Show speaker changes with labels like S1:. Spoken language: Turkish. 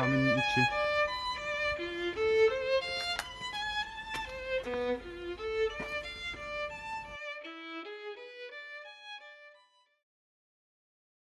S1: caminin içi.